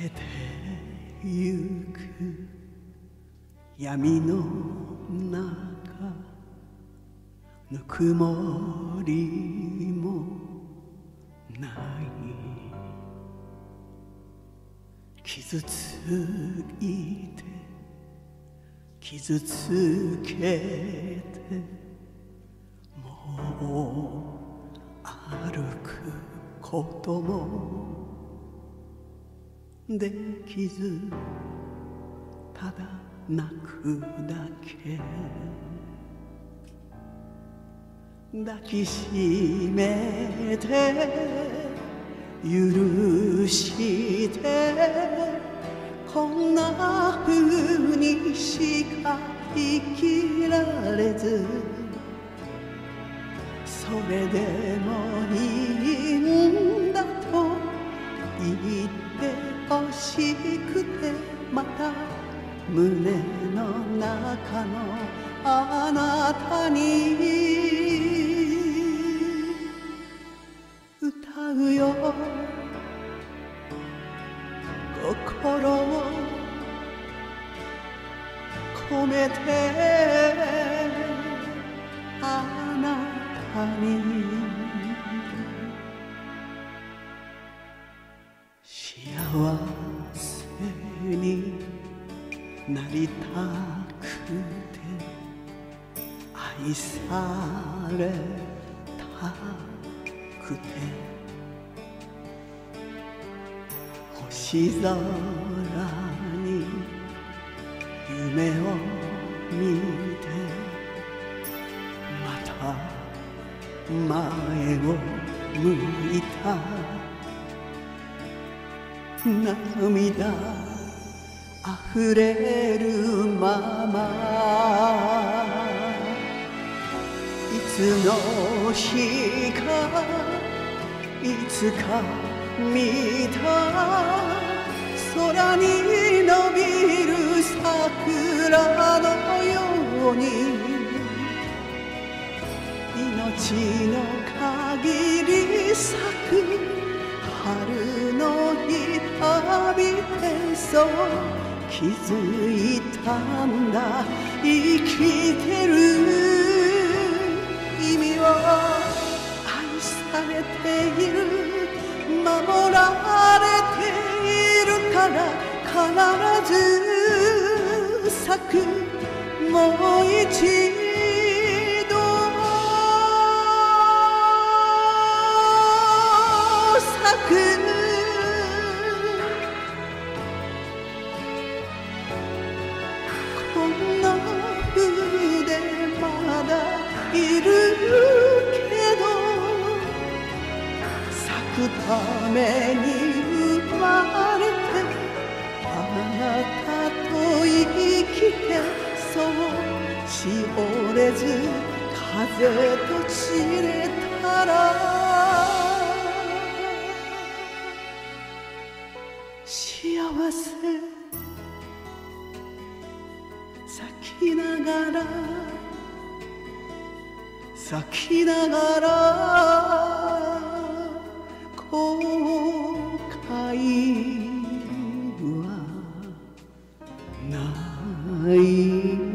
けてゆく闇の中ぬくもりもない。傷ついて傷つけてもう歩くこともできずただ泣くだけ。抱きしめて許してこんな風にしか生きられずそれでもいいんだと言ってほしくてまた胸の中のあなたに歌うよ。心を込めてあなたに。なりたくて愛されたくて星空に夢を見てまた前を向いた。涙溢れるまま。いつの日かいつか見た。空に伸びる桜のように。命の限り咲く春の日浴びてそう。気づいたんだ。生きてる意味を愛されている。守られているから必ず咲く。もう一度いるけど咲くために生まれてあなたと生きてそうしおれず風と散れたら幸せ咲きながら咲きながら後悔はない。